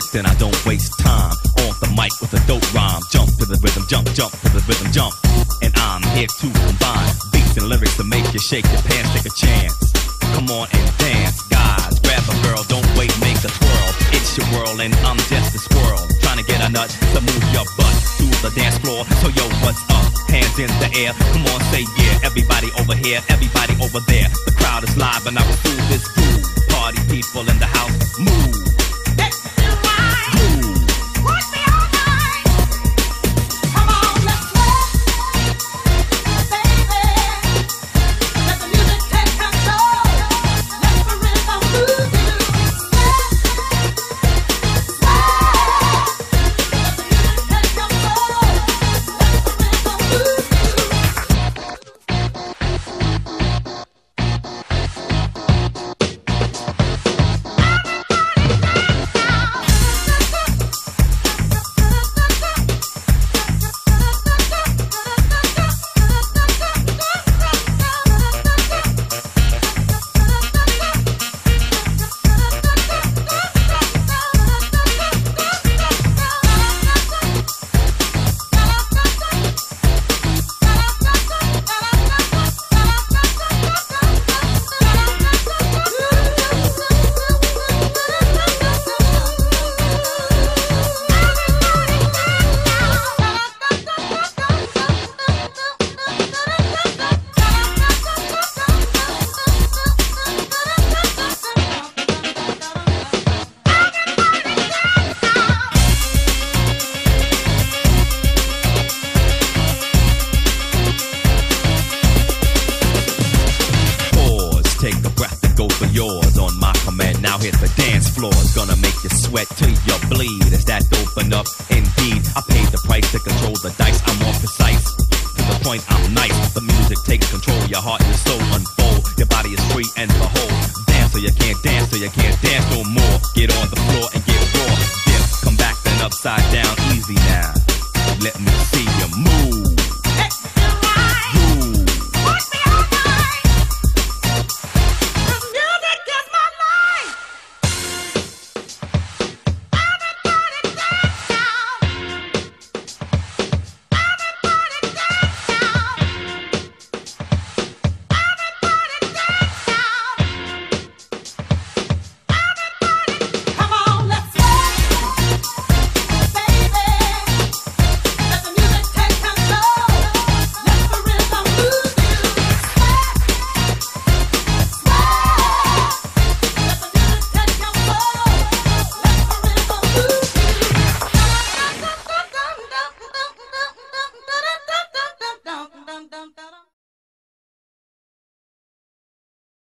lyrics, and I don't waste time. On the mic with a dope rhyme. Jump to the rhythm, jump, jump to the rhythm, jump. And I'm here to combine beats and lyrics to make you shake your pants, take a chance. Come on and dance, guys. Grab a girl, don't wait, make a twirl. It's your world and I'm just a squirrel. Trying to get a nut to move your butt to the dance floor. So yo, what's up? Hands in the air. Come on, say yeah. Everybody over here, everybody over there. The crowd is live and I will do this groove. Party people in the house, move. Hit the dance floor. It's gonna make you sweat till you bleed. Is that dope enough? Indeed, I paid the price to control the dice. I'm more precise. To the point, I'm nice. The music takes control. Your heart and soul unfold. Your body is free and behold. Dance till you can't dance till you can't dance no more. Get on the floor and get raw. Dip, come back then upside down. Easy now. Let me see.